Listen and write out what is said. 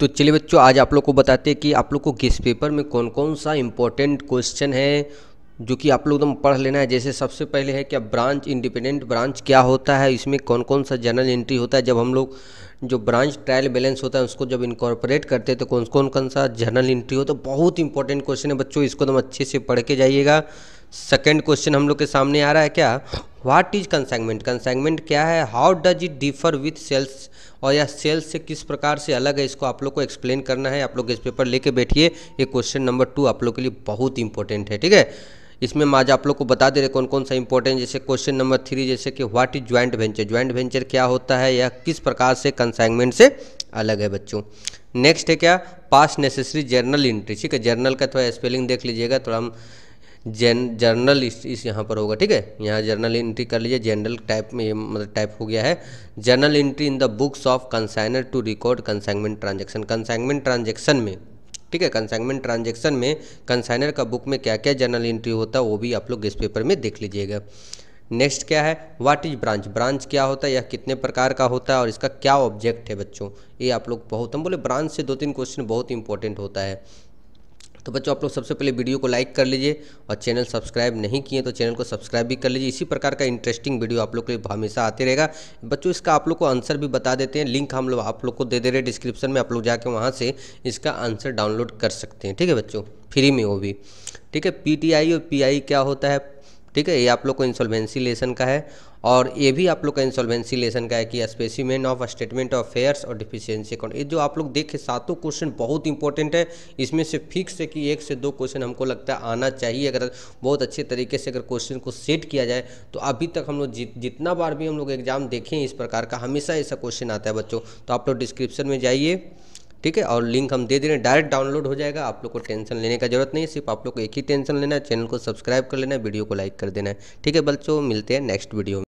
तो चलिए बच्चों, आज आप लोग को बताते हैं कि आप लोग को किस पेपर में कौन कौन सा इंपॉर्टेंट क्वेश्चन है, जो कि आप लोग एकदम पढ़ लेना है। जैसे सबसे पहले है क्या ब्रांच इंडिपेंडेंट ब्रांच क्या होता है, इसमें कौन कौन सा जर्नल एंट्री होता है। जब हम लोग जो ब्रांच ट्रायल बैलेंस होता है, उसको जब इनकॉर्पोरेट करते हैं तो कौन कौन कौन सा जर्नल एंट्री होता है बहुत इंपॉर्टेंट क्वेश्चन है बच्चों। इसको एकदम अच्छे से पढ़ के जाइएगा। सेकेंड क्वेश्चन हम लोग के सामने आ रहा है क्या? व्हाट इज़ कंसाइनमेंट कंसाइनमेंट क्या है? How does it differ with sales और यह सेल्स से किस प्रकार से अलग है? इसको आप लोग को एक्सप्लेन करना है। आप लोग इस पेपर लेके बैठिए। ये क्वेश्चन नंबर टू आप लोग के लिए बहुत इंपॉर्टेंट है, ठीक है? इसमें मैं आज आप लोग को बता दे रहे कौन कौन सा इंपॉर्टेंट जैसे क्वेश्चन नंबर थ्री जैसे कि what is joint venture joint venture क्या होता है? या किस प्रकार से कंसाइनमेंट से अलग है बच्चों? नेक्स्ट है क्या? पास नेसेसरी जर्नल एंट्री ठीक है? जर्नल का थोड़ा स्पेलिंग देख लीजिएगा। थोड़ा हम जैन जर्नल इस, इस यहाँ पर होगा ठीक है? यहाँ जर्नल एंट्री कर लीजिए जनरल टाइप में मतलब टाइप हो गया है। Journal entry in the books of consignor to record consignment transaction consignment transaction में ठीक है? कंसाइनमेंट ट्रांजेक्शन में कंसाइनर का बुक में क्या क्या जर्नल एंट्री होता है वो भी आप लोग इस पेपर में देख लीजिएगा। नेक्स्ट क्या है? व्हाट इज़ ब्रांच ब्रांच क्या होता है? यह कितने प्रकार का होता है और इसका क्या ऑब्जेक्ट है बच्चों? ये आप लोग बहुत हम बोले ब्रांच से दो तीन क्वेश्चन बहुत इंपॉर्टेंट होता है। तो बच्चों, आप लोग सबसे पहले वीडियो को लाइक कर लीजिए और चैनल सब्सक्राइब नहीं किए तो चैनल को सब्सक्राइब भी कर लीजिए। इसी प्रकार का इंटरेस्टिंग वीडियो आप लोग के लिए हमेशा आते रहेगा। बच्चों, इसका आप लोग को आंसर भी बता देते हैं। लिंक हम लोग आप लोग को दे दे रहे डिस्क्रिप्शन में। आप लोग जाके वहाँ से इसका आंसर डाउनलोड कर सकते हैं। ठीक है बच्चों? फ्री में वो भी। ठीक है? पीटीआई और पीआई क्या होता है? ठीक है ये आप लोग को इंसॉल्वेंसी लेसन का है और ये भी आप लोग का इंसॉल्वेंसी लेसन का है कि specimen of statement of affairs और डिफिशियंसी अकाउंट ये जो आप लोग देखे सातों क्वेश्चन बहुत इंपॉर्टेंट है। इसमें से फिक्स है कि एक से दो क्वेश्चन हमको लगता है आना चाहिए। अगर बहुत अच्छे तरीके से अगर क्वेश्चन को सेट किया जाए तो अभी तक हम लोग जि, जितना बार भी हम लोग एग्ज़ाम देखें इस प्रकार का हमेशा ऐसा क्वेश्चन आता है बच्चों। तो आप लोग डिस्क्रिप्शन में जाइए। ठीक है, और लिंक हम दे दे रहे हैं डायरेक्ट डाउनलोड हो जाएगा, आप लोग को टेंशन लेने का ज़रूरत नहीं है, सिर्फ़ आप लोग को एक ही टेंशन लेना है चैनल को सब्सक्राइब कर लेना है वीडियो को लाइक कर देना है। ठीक है, बच्चों, मिलते हैं नेक्स्ट वीडियो में।